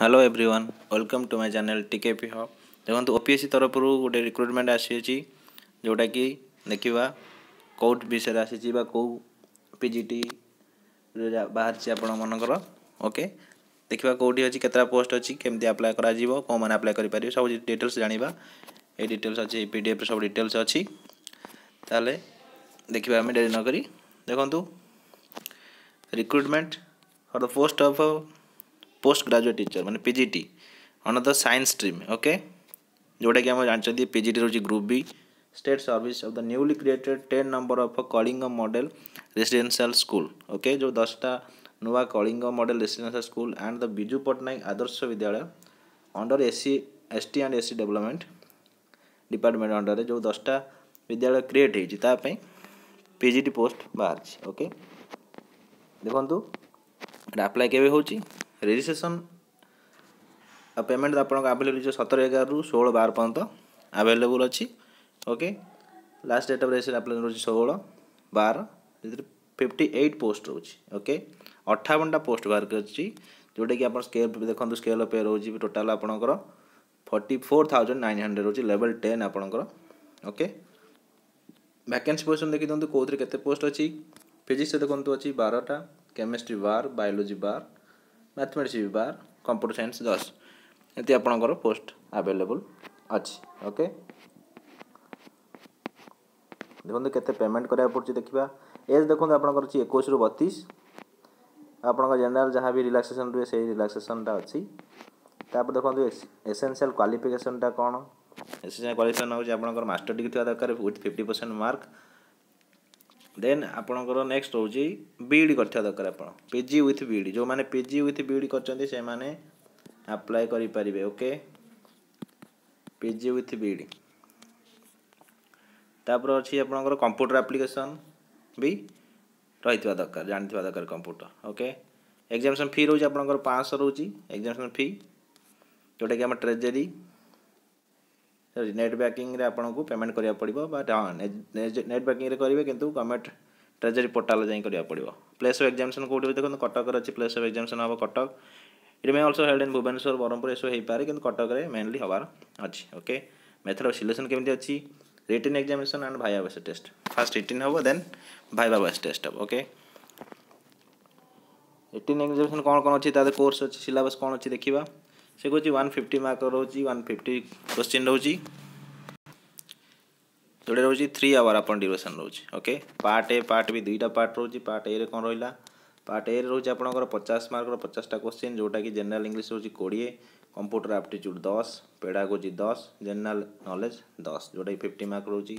hello everyone welcome to my channel ଟିକେ ପି ହବ୍ ଦେଖନ୍ତୁ ଓ ପି ଏସ୍ ସି ତରଫରୁ ଗୋଟେ ରିକ୍ରୁଟମେଣ୍ଟ ଆସିଅଛି ଯେଉଁଟାକି ଦେଖିବା କେଉଁ ବିଷୟରେ ଆସିଛି ବା କେଉଁ ପି ଜି ଟି ବାହାରିଛି ଆପଣମାନଙ୍କର ଓକେ ଦେଖିବା କେଉଁଠି ଅଛି କେତେଟା ପୋଷ୍ଟ ଅଛି କେମିତି ଆପ୍ଲାଏ କରାଯିବ କେଉଁମାନେ ଆପ୍ଲାଏ କରିପାରିବେ ସବୁ ଡିଟେଲ୍ସ ଜାଣିବା ଏଇ ଡିଟେଲ୍ସ ଅଛି ପି ଡି ଏଫ୍ରେ ସବୁ ଡିଟେଲ୍ସ ଅଛି ତାହେଲେ ଦେଖିବା ଆମେ ଡେରି ନକରି ଦେଖନ୍ତୁ recruitment for the post of post graduate teacher मैंने P G T in the science stream okay जोटा कि आप जानते P T rose group B state service of the newly created ten number of Kalinga model residential school okay जो दसटा नुआ Kalinga model residential school and the Biju Patnaik Adarsha Vidyalaya under SC S T and SC development department under जो दसटा विद्यालय create होता P T post बाहर okay देखु apply के हो ରେଜିଷ୍ଟ୍ରେସନ୍ ପେମେଣ୍ଟ ଆପଣଙ୍କ ଆଭେଲେବୁଲ୍ ହେଇଯିବ ସତର ଏଗାରରୁ ଷୋହଳ ବାର ପର୍ଯ୍ୟନ୍ତ ଆଭେଲେବୁଲ୍ ଅଛି okay last date of registration apply ରହୁଛି ଷୋହଳ ବାର ସେଥିରେ ଫିଫ୍ଟି ଏଇଟ୍ ପୋଷ୍ଟ ରହୁଛି ଓକେ ଅଠାବନଟା ପୋଷ୍ଟ ବାହାର କରିଛି ଯେଉଁଟାକି ଆପଣ ସ୍କେଲ୍ ଦେଖନ୍ତୁ ସ୍କେଲ୍ ଅଫ୍ ପେ ରହୁଛି ଟୋଟାଲ୍ ଆପଣଙ୍କର forty four thousand nine hundred ରହୁଛି ଲେଭେଲ୍ ଟେନ୍ ଆପଣଙ୍କର ଓକେ ଭ୍ୟାକେନ୍ସି ପୋଜିସନ୍ ଦେଖିଦିଅନ୍ତୁ କେଉଁଥିରେ କେତେ ପୋଷ୍ଟ ଅଛି ଫିଜିକ୍ସରେ ଦେଖନ୍ତୁ ଅଛି ବାରଟା କେମିଷ୍ଟ୍ରି ବାର ବାୟୋଲୋଜି ବାର ମ୍ୟାଥମେଟିକ୍ସ ବିଭାଗ କମ୍ପ୍ୟୁଟର ସାଇନ୍ସ ଦଶ ଏମିତି ଆପଣଙ୍କର ପୋଷ୍ଟ ଆଭେଲେବୁଲ୍ ଅଛି ଓକେ ଦେଖନ୍ତୁ କେତେ ପେମେଣ୍ଟ କରିବାକୁ ପଡ଼ୁଛି ଦେଖିବା ଏଜ୍ ଦେଖନ୍ତୁ ଆପଣଙ୍କର ଅଛି ଏକୋଇଶରୁ ବତିଶ ଆପଣଙ୍କ ଜେନେରାଲ୍ ଯାହା ବି ରିଲାକ୍ସେସନ୍ ରୁହେ ସେଇ ରିଲାକ୍ସେସନ୍ଟା ଅଛି ତାପରେ ଦେଖନ୍ତୁ ଏସେନ୍ସିଆଲ୍ କ୍ୱାଲିଫିକେସନ୍ଟା କ'ଣ ଏସେନ୍ସିଆଲ୍ କ୍ୱାଲିଫିକେସନ୍ ହେଉଛି ଆପଣଙ୍କର ମାଷ୍ଟର ଡିଗ୍ରୀ ଥିବା ଦରକାର with fifty percent mark then ଆପଣଙ୍କର ନେକ୍ସଟ ହେଉଛି ବି ଇ ଡ଼ି କରିଥିବା ଦରକାର ଆପଣ P G with B E D ଯେଉଁମାନେ P G with B E D କରିଛନ୍ତି ସେମାନେ ଆପ୍ଲାଏ କରିପାରିବେ okay P G with B E D ତାପରେ ଅଛି ଆପଣଙ୍କର କମ୍ପ୍ୟୁଟର ଆପ୍ଲିକେସନ୍ ବି ରହିଥିବା ଦରକାର ଜାଣିଥିବା ଦରକାର କମ୍ପ୍ୟୁଟର ଓକେ ଏକ୍ଜାମିନେସନ୍ ଫି ରହୁଛି ଆପଣଙ୍କର ପାଞ୍ଚଶହ ରହୁଛି ଏକ୍ଜାମିନେସନ୍ ଫି ଯେଉଁଟାକି ଆମ ଟ୍ରେଜେରୀ नेट बैंकिंग आपको पेमेंट करा पड़ो नेट बैंकिंग करेंगे कि गवर्नमेंट ट्रेजरी पोर्टाल जाए पड़ो प्लेस अफ एक्जामेसन को भी देखते कटक अच्छे प्लेस अफ एक्जामेसन हम Cuttack it may also held in Bhubaneswar Brahmapur ये सब हो पारे कि कटक मेनली हबार अच्छे ओके मेथड सिलेक्शन केमी अच्छी return examination and viva voce test first written हम देन भाई वैस टेस्ट हम ओके रिटर्न एक्जामेसन कौन कौन अच्छी तरह कोर्स अच्छे सिलेबस कौन अच्छी देखा से कौन वन फिफ्टी मार्क रोज वन फिफ्टी क्वेश्चन रोज तो रोज थ्री आवर आप ड्यूरेसन रोचे okay part A part B दुईटा पार्ट रोज पार्ट ए कौन रहा पार्ट ए रोज आप पचास मार्क पचासटा क्वेश्चन जोटा कि जेनेल इंग्लीश रोज कोड़े कंप्यूटर आप्टिट्यूड दस पेड़ा पेडागोजी दस जेनेल नलेज दस जोटा कि फिफ्टी मार्क रोज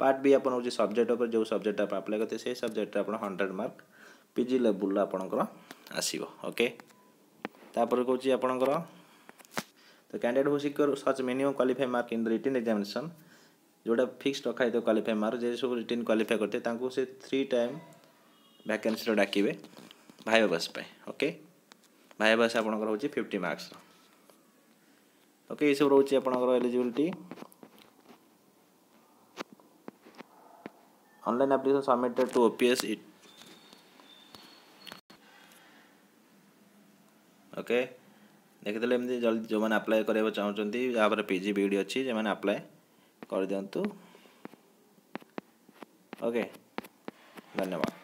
पार्ट बी आप सब्जेक्ट जो सब्जेक्ट आप आप्लाय करते हैं सब्जेक्ट आप हंड्रेड मार्क पिजी लेवल आपण आसो ओके तापर कौन आपणकर तो कैंडिडेट हो secure such minimum qualify mark in written examination जोटा फिक्स रखा थोड़ा क्वाफाई मार्क जे सब रिटर्न क्वाफाई करते हैं से थ्री टाइम भैकेसी डाक भाई बस ओके भाई बस आप फिफ्टी मार्क्स ओके ये सब रोच eligibility online application submitted to OPS okay ଦେଖିଦେଲେ ଏମିତି ଜଲ୍ଦି ଯେଉଁମାନେ ଆପ୍ଲାଏ କରିବାକୁ ଚାହୁଁଛନ୍ତି ଯାହାପରେ ପି ଜି ବି ଡ଼ି ଅଛି ସେମାନେ ଆପ୍ଲାଏ କରିଦିଅନ୍ତୁ ଓକେ ଧନ୍ୟବାଦ